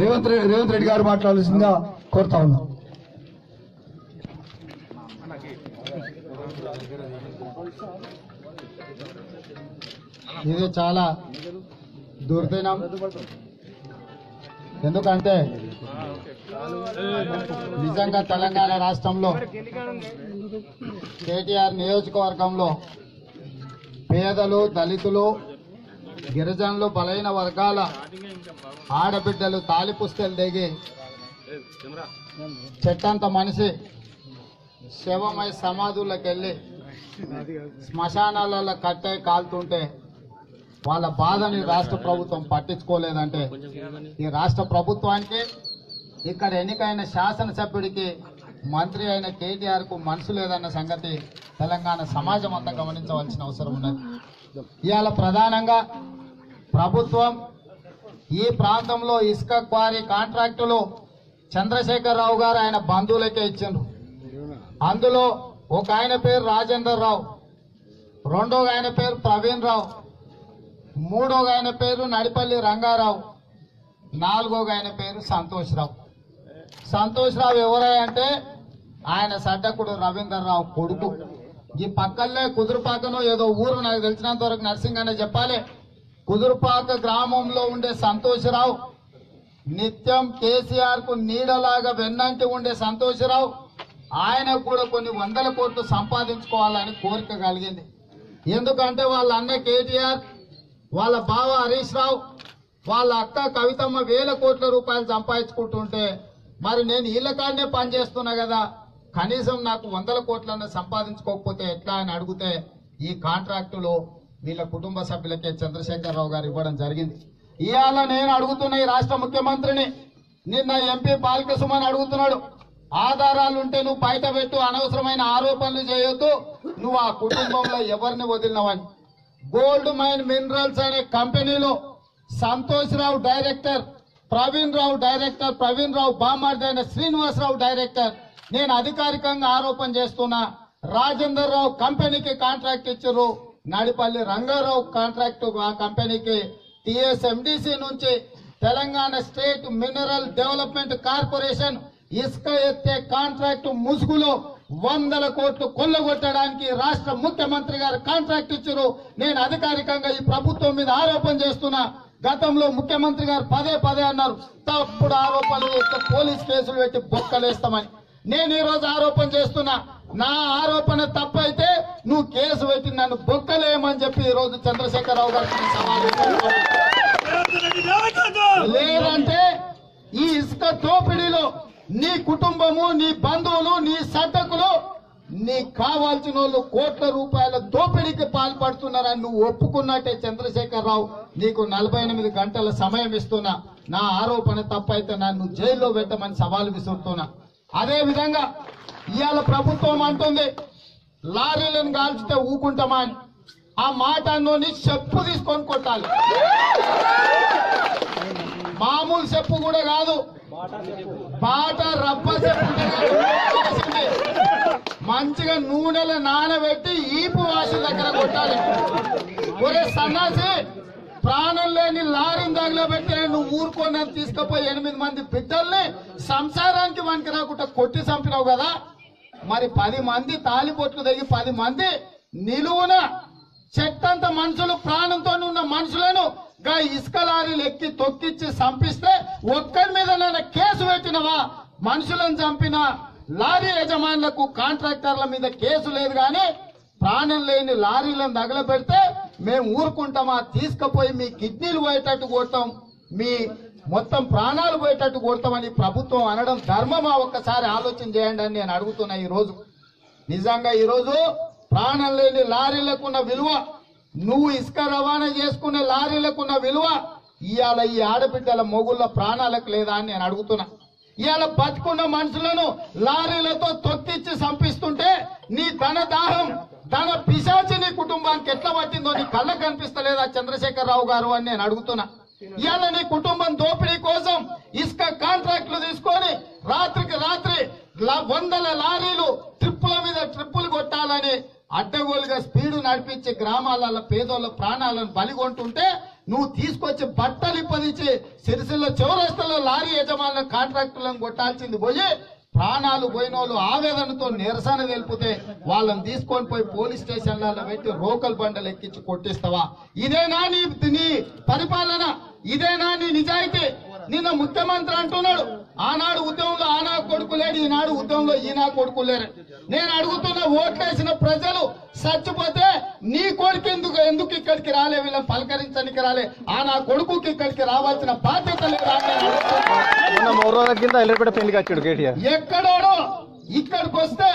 రేవంత్ రెడ్డి రేవంత్ రెడ్డి గారు మాట్లాడాల్సిందిగా కోరుతా ఉన్నాం. ఇది చాలా దుర్దినం. ఎందుకంటే నిజంగా తెలంగాణ రాష్ట్రంలో కేటీఆర్ నియోజకవర్గంలో పేదలు దళితులు గిరిజనులు బలైన వర్గాల ఆడబిడ్డలు తాలిపుస్తలు దిగి చెట్టంత మనిషి శవమై సమాధులకు వెళ్ళి శ్మశానాలలో కట్టే కాలుతుంటే వాళ్ళ బాధని రాష్ట్ర ప్రభుత్వం పట్టించుకోలేదంటే ఈ రాష్ట్ర ప్రభుత్వానికి ఇక్కడ ఎన్నికైన శాసనసభ్యుడికి మంత్రి అయిన కేటీఆర్కు మనసు లేదన్న సంగతి తెలంగాణ సమాజం అంతా గమనించవలసిన అవసరం ఉన్నది. ఇవాళ ప్రధానంగా ప్రభుత్వం ఈ ప్రాంతంలో ఇసుక క్వారీ కాంట్రాక్టులు చంద్రశేఖరరావు గారు ఆయన బంధువులకే ఇచ్చిండ్రు. అందులో ఒక ఆయన పేరు రాజేందర్ రావు రెండో ఆయన పేరు ప్రవీణ్ రావు మూడో ఆయన పేరు నడిపల్లి రంగారావు నాలుగో ఆయన పేరు సంతోష్ రావు. సంతోష్ రావు ఎవరంటే ఆయన సడ్డకుడు రవీందర్ రావు కొడుకు. ఈ పక్కల్లే కుదురుపాకను ఏదో ఊరు నాకు తెలిసినంత వరకు నర్సింగ్ అనే చెప్పాలి. కుదురుపాక గ్రామంలో ఉండే సంతోషరావు నిత్యం కేసీఆర్కు నీడలాగా వెన్నంటి ఉండే సంతోషరావు ఆయన కూడా కొన్ని వందల కోట్లు సంపాదించుకోవాలని కోరిక కలిగింది. ఎందుకంటే వాళ్ళ అన్న కేటీఆర్ వాళ్ళ బావ హరీష్ రావు వాళ్ళ అక్క కవితమ్మ వేల కోట్ల రూపాయలు సంపాదించుకుంటుంటే మరి నేను వీళ్ళ కాడనే పనిచేస్తున్నా కదా కనీసం నాకు వందల కోట్లన్న సంపాదించుకోకపోతే ఎట్లా అని అడిగితే ఈ కాంట్రాక్టులో వీళ్ళ కుటుంబ సభ్యులకే చంద్రశేఖరరావు గారు ఇవ్వడం జరిగింది. ఇవాళ నేను అడుగుతున్న ఈ రాష్ట్ర ముఖ్యమంత్రిని నిన్న ఎంపీ బాలిక సుమన్ అడుగుతున్నాడు ఆధారాలు ఉంటే నువ్వు బయట పెట్టు అనవసరమైన ఆరోపణలు చేయొద్దు నువ్వు ఆ కుటుంబంలో ఎవరిని వదిలినవని. గోల్డ్ మైన్ మినరల్స్ అనే కంపెనీలో సంతోష్ రావు డైరెక్టర్ ప్రవీణ్ రావు డైరెక్టర్ ప్రవీణ్ రావు బామార్ది అయిన శ్రీనివాసరావు డైరెక్టర్ నేను అధికారికంగా ఆరోపణ చేస్తున్నా రాజేందర్ రావు కంపెనీకి కాంట్రాక్ట్ ఇచ్చారు నడిపల్లి రంగారావు కాంట్రాక్టు ఆ కంపెనీకి టిఎస్ఎండిసి నుంచి Telangana state mineral development corporation ఇసుక ఎత్తే కాంట్రాక్టు ముసుగులో వందల కోట్లు కొల్లగొట్టడానికి రాష్ట్ర ముఖ్యమంత్రి గారు కాంట్రాక్ట్ ఇచ్చారు. నేను అధికారికంగా ఈ ప్రభుత్వం మీద ఆరోపణ చేస్తున్నా. గతంలో ముఖ్యమంత్రి గారు పదే పదే అన్నారు తప్పుడు ఆరోపణలు చేస్తే పోలీస్ కేసులు పెట్టి బొక్కలేస్తామని. నేను ఈ రోజు ఆరోపణ చేస్తున్నా. నా ఆరోపణ తప్పైతే నువ్వు కేసు పెట్టి నన్ను బొక్కలేయమని చెప్పి ఈ రోజు చంద్రశేఖరరావు గారికి. లేదంటే ఈ ఇసుక దోపిడీలో నీ కుటుంబము నీ బంధువులు నీ సడ్డకులు నీకు కావాల్సిన వాళ్ళు కోట్ల రూపాయల దోపిడీకి పాల్పడుతున్నారని నువ్వు ఒప్పుకున్నట్టే చంద్రశేఖర్ రావు నీకు నలభై ఎనిమిది గంటల సమయం ఇస్తున్నా నా ఆరోపణ తప్పైతే నన్ను జైల్లో పెట్టమని సవాల్ విసురుతున్నా అదే విధంగా ఇవాళ ప్రభుత్వం అంటుంది లారీలను కాల్చితే ఊకుంటామా అని. ఆ మాట అన్నోని చెప్పు తీసుకొని కొట్టాలి. మామూలు చెప్పు కూడా కాదు. బాట రబ్బ చెప్పు మంచిగా నూనెలు నానబెట్టి ఈపు వాసి దగ్గర కొట్టాలి. ఒరే సన్నాసి ప్రాణం లేని లారీని తగిలబెట్టి నువ్వు ఊరుకొని తీసుకుపోయి ఎనిమిది మంది బిడ్డల్ని సంసారానికి మనకి రాకుండా కొట్టి చంపినావు కదా. మరి పది మంది తాలిబొట్లు తగ్గి పది మంది నిలువున చెట్టంత మనుషులు ప్రాణంతో ఉన్న మనుషులను గా ఇసుక లారీలు ఎక్కి తొక్కిచ్చి చంపిస్తే ఒక్కడి మీద నన్ను కేసు పెట్టినవా? మనుషులను చంపిన లారీ యజమానులకు కాంట్రాక్టర్ల మీద కేసు లేదు కానీ ప్రాణం లేని లారీలను తగలబెడితే మేము ఊరుకుంటామా? తీసుకుపోయి మీ కిడ్నీలు పోయేటట్టు కొడతాం. మీ మొత్తం ప్రాణాలు పోయేటట్టు కొడతామని ప్రభుత్వం అనడం ధర్మమా? ఒక్కసారి ఆలోచన చేయండి అని నేను అడుగుతున్నా ఈరోజు. నిజంగా ఈరోజు ప్రాణం లేని లారీలకున్న విలువ నువ్వు ఇసుక రవాణా చేసుకునే లారీలకున్న విలువ ఇవాళ ఈ ఆడబిడ్డల మొగుళ్ళ ప్రాణాలకు లేదా అని నేను అడుగుతున్నా. ఇవాళ బతుకున్న మనుషులను లారీలతో తొక్కిచ్చి చంపిస్తుంటే నీ ధన దాహం ధన పిశాచి నీ కుటుంబానికి ఎట్లా పట్టిందో నీ కళ్ళ కనిపిస్తలేదా చంద్రశేఖరరావు గారు అని నేను అడుగుతున్నా. ఇవాళ నీ కుటుంబం దోపిడీ కోసం ఇసుక కాంట్రాక్టులు తీసుకొని రాత్రికి రాత్రి ల- వందల లారీలు ట్రిప్పుల మీద ట్రిప్పులు కొట్టాలని అడ్డగోలుగా స్పీడ్ నడిపించి గ్రామాలలో పేదోళ్ళ ప్రాణాలను బలిగొంటుంటే నువ్వు తీసుకొచ్చి బట్టలు ఇప్పదించి సిరిసిల్ల చౌరస్తలో లారీ యజమానుల కాంట్రాక్టులను కొట్టాల్సింది పోయి ప్రాణాలు పోయిన వాళ్ళు ఆవేదనతో నిరసన తెలిపితే వాళ్ళని తీసుకొని పోయి పోలీస్ స్టేషన్లలో పెట్టి రోకల్ బండలు ఎక్కించి కొట్టిస్తావా? ఇదేనా నీ నీ పరిపాలన? ఇదేనా నీ నిజాయితీ? నిన్న ముఖ్యమంత్రి అంటున్నాడు ఆనాడు ఉద్యమంలో ఆనా కొడుకు లేడు ఈనాడు ఉద్యమంలో ఈనా కొడుకు లేరు. నేను అడుగుతున్న ఓట్లేసిన ప్రజలు చచ్చిపోతే నీ కొడుకు ఎందుకు ఎందుకు ఇక్కడికి రాలే? వీళ్ళని పలకరించడానికి రాలే. ఆ నా కొడుకుకి ఇక్కడికి రావాల్సిన బాధ్యత లేదా ఎక్కడోడో ఇక్కడికి వస్తే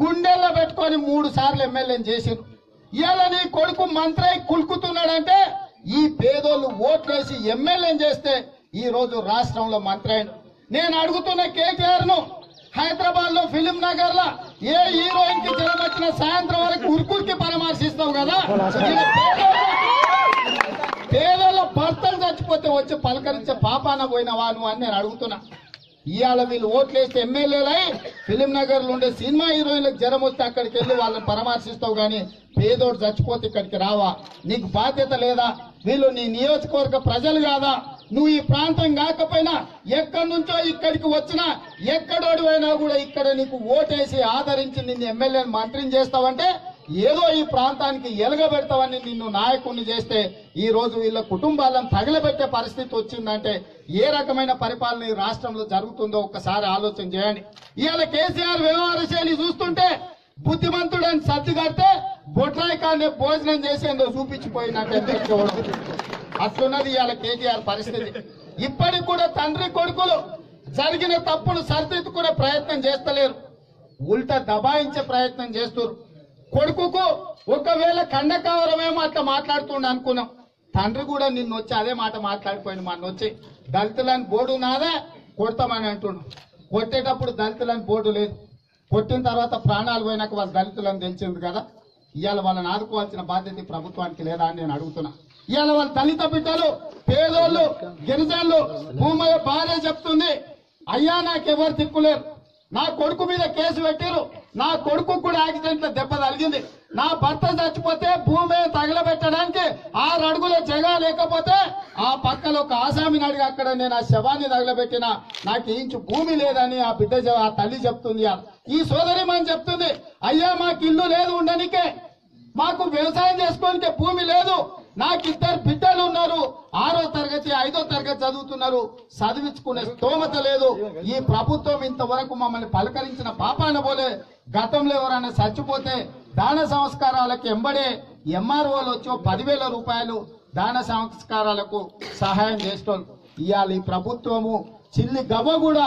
గుండెల్లో పెట్టుకొని మూడు సార్లు ఎమ్మెల్యేని చేసిండు ఇవాళ నీ కొడుకు మంత్రి కులుకుతున్నాడంటే ఈ పేదోళ్ళు ఓట్లేసి ఎమ్మెల్యేని చేస్తే ఈ రోజు రాష్ట్రంలో మంత్రి నేను అడుగుతున్న కేటీఆర్ను హైదరాబాద్లో ఫిలిం నగర్లో ఏ హీరోయిన్కి జ్వరం వచ్చిన సాయంత్రం వరకు ఉరుకురికి పరామర్శిస్తావు కదా? పేదోళ్ళ- పేదోళ్ళ భర్తలు చచ్చిపోతే వచ్చి పలకరించే పాపాన పోయినవా నువ్వు అని నేను అడుగుతున్నా. ఇవాళ వీళ్ళు ఓట్లేస్తే ఎమ్మెల్యేలై ఫిలిం నగర్లో ఉండే సినిమా హీరోయిన్లకు జ్వరం వస్తే అక్కడికి వెళ్ళి వాళ్ళని పరామర్శిస్తావు గానీ పేదోడు చచ్చిపోతే ఇక్కడికి రావా? నీకు బాధ్యత లేదా? వీళ్ళు నీ నియోజకవర్గ ప్రజలు కాదా? నువ్వు ఈ ప్రాంతం కాకపోయినా ఎక్కడి నుంచో ఇక్కడికి వచ్చినా ఎక్కడోడి అయినా కూడా ఇక్కడ నీకు ఓటేసి ఆదరించి నిన్ను ఎమ్మెల్యేని మంత్రిని చేస్తావంటే ఏదో ఈ ప్రాంతానికి ఎలగబెడతావని నిన్ను నాయకుడిని చేస్తే ఈ రోజు వీళ్ళ కుటుంబాలను తగలబెట్టే పరిస్థితి వచ్చిందంటే ఏ రకమైన పరిపాలన ఈ రాష్ట్రంలో జరుగుతుందో ఒక్కసారి ఆలోచన చేయండి. ఇవాళ కేసీఆర్ వ్యవహార శైలి చూస్తుంటే బుద్ధిమంతుడని సర్ది కడితే బొట్రాయి కానీ భోజనం చేసేందో చూపించిపోయినట్టే అట్లున్నది ఇవాళ కేటీఆర్ పరిస్థితి. ఇప్పటికి కూడా తండ్రి కొడుకులు జరిగిన తప్పును సరిదిద్దుకునే ప్రయత్నం చేస్తలేరు. ఉల్టా దబాయించే ప్రయత్నం చేస్తారు కొడుకుకు ఒకవేళ కండకావరమేమో అట్లా మాట్లాడుతుండ అనుకున్నాం. తండ్రి కూడా నిన్ను వచ్చి అదే మాట మాట్లాడిపోయింది మన వచ్చి దళితులని బోర్డు నాదే కొడతామని అంటుండు. కొట్టేటప్పుడు దళితులని బోర్డు లేదు. కొట్టిన తర్వాత ప్రాణాలు పోయినాక వాళ్ళు దళితులని తెలిసింది కదా. ఇవాళ వాళ్ళని ఆదుకోవాల్సిన బాధ్యత ప్రభుత్వానికి లేదా అని నేను అడుగుతున్నా. ఇవాళ వాళ్ళ దళిత బిడ్డలు పేదోళ్ళు గిరిజనులు భూమయ్య భార్య చెప్తుంది అయ్యా నాకెవరు దిక్కులేరు నా కొడుకు మీద కేసు పెట్టారు నా కొడుకు కూడా యాక్సిడెంట్లో దెబ్బ తగిలింది. నా భర్త చచ్చిపోతే భూమి తగలబెట్టడానికి ఆరు అడుగుల జగా లేకపోతే ఆ పక్కన ఒక ఆసామిని అడిగి అక్కడ నేను ఆ శవాన్ని తగలబెట్టిన. నాకు ఇంచు భూమి లేదని ఆ బిడ్డ ఆ తల్లి చెప్తుంది ఈ సోదరి మనం చెప్తుంది అయ్యా మాకు ఇల్లు లేదు ఉండనికే. మాకు వ్యవసాయం చేసుకోనికే భూమి లేదు. నాకు ఇద్దరు బిడ్డలు ఉన్నారు. ఆరో తరగతి ఐదో తరగతి చదువుతున్నారు. చదివించుకునే స్తోమత లేదు. ఈ ప్రభుత్వం ఇంతవరకు మమ్మల్ని పలకరించిన పాపాన పోలే. గతంలో ఎవరైనా చచ్చిపోతే దాన సంస్కారాలకు ఎంబడే ఎంఆర్ఓలు వచ్చి పదివేల రూపాయలు దాన సంస్కారాలకు సహాయం చేస్తోళ్ళు ఇవాళ ఈ ప్రభుత్వము చిల్లి గవ్వ కూడా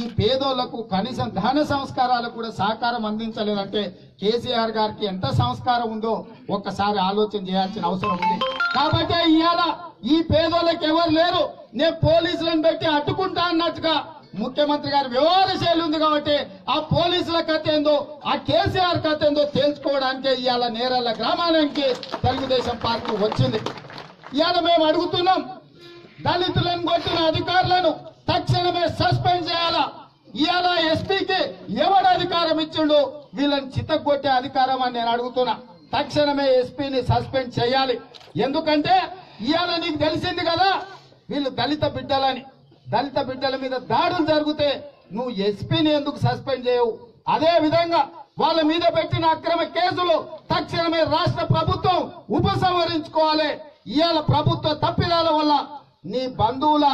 ఈ పేదోళ్ళకు కనీసం ధన సంస్కారాలకు కూడా సహకారం అందించలేదంటే కేసీఆర్ గారికి ఎంత సంస్కారం ఉందో ఒక్కసారి ఆలోచన చేయాల్సిన అవసరం ఉంది. కాబట్టి ఇవాళ ఈ పేదోళ్ళకి ఎవరు లేరు. నేను పోలీసులను పెట్టి అడ్డుకుంటా అన్నట్టుగా ముఖ్యమంత్రి గారి వ్యవహార శైలి ఉంది కాబట్టి ఆ పోలీసుల కథ ఏందో ఆ కేసీఆర్ కథ ఏందో తేల్చుకోవడానికే ఇవాళ నేరాల గ్రామానికి తెలుగుదేశం పార్టీ వచ్చింది. ఇవాళ మేము అడుగుతున్నాం దళితులను కొట్టిన అధికారులను తక్షణమే సస్పెండ్ చేయాలా? ఇవాళ ఎస్పీకి ఎవడు అధికారం ఇచ్చిండు? వీళ్ళని చిత్తగొట్టే అధికారం అని నేను అడుగుతున్నా. తక్షణమే ఎస్పీని సస్పెండ్ చేయాలి. ఎందుకంటే ఇవాళ నీకు తెలిసింది కదా వీళ్ళు దళిత బిడ్డలని. దళిత బిడ్డల మీద దాడులు జరిగితే నువ్వు ఎస్పీని ఎందుకు సస్పెండ్ చేయవు? అదే విధంగా వాళ్ళ మీద పెట్టిన అక్రమ కేసులు తక్షణమే రాష్ట్ర ప్రభుత్వం ఉపసంహరించుకోవాలి. ఇవాళ ప్రభుత్వ తప్పిదాల వల్ల నీ బంధువుల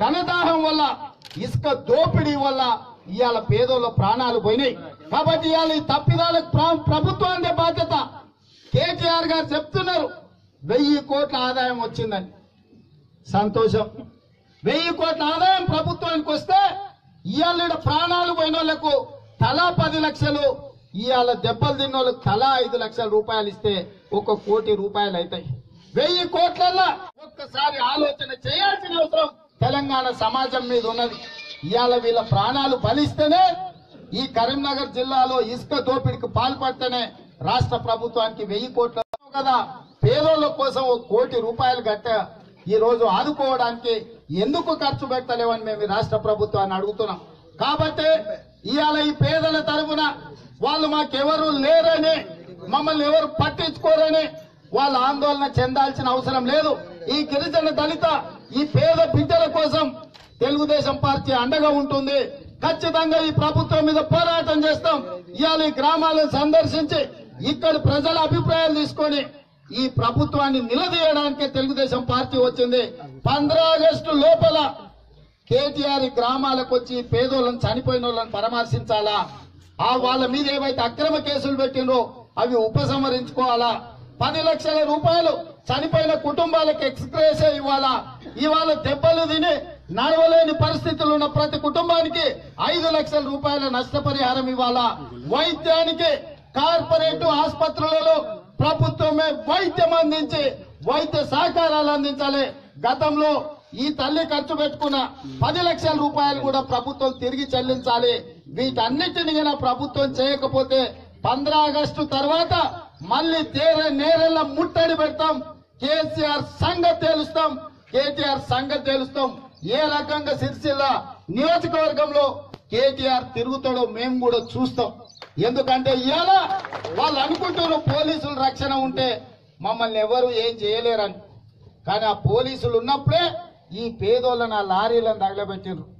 ధనదాహం వల్ల ఇసుక దోపిడీ వల్ల ఇవాళ పేదోళ్ళ ప్రాణాలు పోయినాయి. కాబట్టి ఇవాళ ఈ తప్పిదాలకు ప్రభుత్వానికి బాధ్యత. కేటీఆర్ గారు చెప్తున్నారు వెయ్యి కోట్ల ఆదాయం వచ్చిందని. సంతోషం. వెయ్యి కోట్ల ఆదాయం ప్రభుత్వానికి వస్తే ఇవాళ ఈడ ప్రాణాలు పోయిన వాళ్ళకు తలా పది లక్షలు ఇవాళ దెబ్బలు తిన్న వాళ్ళకు తలా ఐదు లక్షల రూపాయలు ఇస్తే ఒక కోటి రూపాయలు అవుతాయి వెయ్యి కోట్లల్లో ఒక్కసారి ఆలోచన తెలంగాణ సమాజం మీద ఉన్నది. ఇవాళ వీళ్ళ ప్రాణాలు బలిస్తేనే ఈ కరీంనగర్ జిల్లాలో ఇసుక దోపిడీకి పాల్పడితేనే రాష్ట్ర ప్రభుత్వానికి వెయ్యి కోట్ల కదా. పేదోళ్ళ కోసం ఒక కోటి రూపాయలు గట్ట ఈ రోజు ఆదుకోవడానికి ఎందుకు ఖర్చు పెట్టలేవని మేము రాష్ట్ర ప్రభుత్వాన్ని అడుగుతున్నాం. కాబట్టి ఇవాళ ఈ పేదల తరపున వాళ్ళు మాకెవరు లేరని మమ్మల్ని ఎవరు పట్టించుకోరని వాళ్ళ ఆందోళన చెందాల్సిన అవసరం లేదు. ఈ గిరిజన దళిత ఈ పేద బిడ్డల కోసం తెలుగుదేశం పార్టీ అండగా ఉంటుంది. ఖచ్చితంగా ఈ ప్రభుత్వం మీద పోరాటం చేస్తాం. ఇవాళ ఈ గ్రామాలను సందర్శించి ఇక్కడ ప్రజల అభిప్రాయాలు తీసుకొని ఈ ప్రభుత్వాన్ని నిలదీయడానికే తెలుగుదేశం పార్టీ వచ్చింది. పంద్రా ఆగస్టు లోపల కేటీఆర్ గ్రామాలకు వచ్చి పేదోళ్ళని చనిపోయిన వాళ్ళని పరామర్శించాలా? ఆ వాళ్ళ మీద ఏవైతే అక్రమ కేసులు పెట్టినో అవి ఉపసంహరించుకోవాలా? పది లక్షల రూపాయలు చనిపోయిన కుటుంబాలకు ఎక్స్ప్రెస్ ఇవ్వాలా ఇవాళ. దెబ్బలు తిని నడవలేని పరిస్థితులు ఉన్న ప్రతి కుటుంబానికి ఐదు లక్షల రూపాయల నష్టపరిహారం ఇవ్వాలా వైద్యానికి కార్పొరేట్ ఆసుపత్రులలో ప్రభుత్వమే వైద్యం అందించి వైద్య సహకారాలు అందించాలి. గతంలో ఈ తల్లి ఖర్చు పెట్టుకున్న పది లక్షల రూపాయలు కూడా ప్రభుత్వం తిరిగి చెల్లించాలి. వీటన్నిటిని ప్రభుత్వం చేయకపోతే పంద్రా ఆగస్టు తర్వాత మళ్ళీ తీరే నేరెళ్ళ ముట్టడి పెడతాం. కేసీఆర్ సంగతి తేలుస్తాం. కేటీఆర్ సంగతి తేలుస్తాం. ఏ రకంగా సిరిసిల్ల నియోజకవర్గంలో కేటీఆర్ తిరుగుతాడో మేము కూడా చూస్తాం. ఎందుకంటే ఇలా వాళ్ళు అనుకుంటున్నారు పోలీసుల రక్షణ ఉంటే మమ్మల్ని ఎవరు ఏం చేయలేరని. కానీ ఆ పోలీసులు ఉన్నప్పుడే ఈ పేదోళ్ళని ఆ లారీలను తగలబెట్టిండ్రు.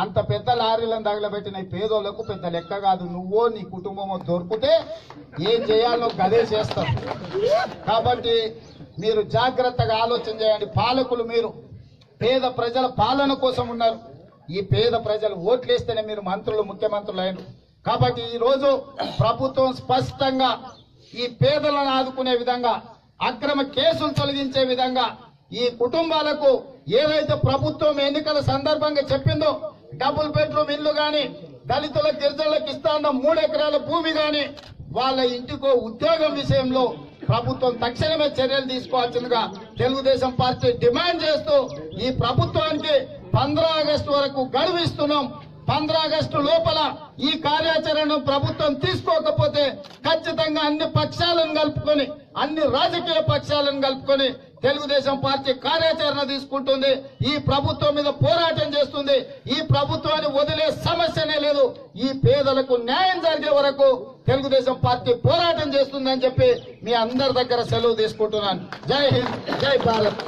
అంత పెద్ద లారీలను తగలబెట్టిన పేదోళ్ళకు పెద్ద లెక్క కాదు. నువ్వో నీ కుటుంబమో దొరికితే ఏం చేయాలో గదే చేస్తారు. కాబట్టి మీరు జాగ్రత్తగా ఆలోచన చేయండి. పాలకులు మీరు పేద ప్రజల పాలన కోసం ఉన్నారు. ఈ పేద ప్రజలు ఓట్లేస్తేనే మీరు మంత్రులు ముఖ్యమంత్రులు అయిన కాబట్టి ఈ రోజు ప్రభుత్వం స్పష్టంగా ఈ పేదలను ఆదుకునే విధంగా అక్రమ కేసులు తొలగించే విధంగా ఈ కుటుంబాలకు ఏదైతే ప్రభుత్వం ఎన్నికల సందర్భంగా చెప్పిందో డబుల్ బెడ్రూమ్ ఇల్లు గాని దళితుల గిరిజనులకు ఇస్తాన్న మూడు ఎకరాల భూమి గాని వాళ్ళ ఇంటికో ఉద్యోగం విషయంలో ప్రభుత్వం తక్షణమే చర్యలు తీసుకోవాల్సిందిగా తెలుగుదేశం పార్టీ డిమాండ్ చేస్తూ ఈ ప్రభుత్వానికి పంద్రా ఆగస్టు వరకు గడువిస్తున్నాం పంద్రా ఆగస్టు లోపల ఈ కార్యాచరణను ప్రభుత్వం తీసుకోకపోతే ఖచ్చితంగా అన్ని పక్షాలను కలుపుకొని అన్ని రాజకీయ పక్షాలను కలుపుకొని తెలుగుదేశం పార్టీ కార్యాచరణ తీసుకుంటుంది. ఈ ప్రభుత్వం మీద పోరాటం చేస్తుంది. ఈ ప్రభుత్వాన్ని వదిలే సమస్యనే లేదు. ఈ పేదలకు న్యాయం జరిగే వరకు తెలుగుదేశం పార్టీ పోరాటం చేస్తుందని చెప్పి మీ అందరి దగ్గర సెలవు తీసుకుంటున్నాను. జై హింద్ జై భారత్.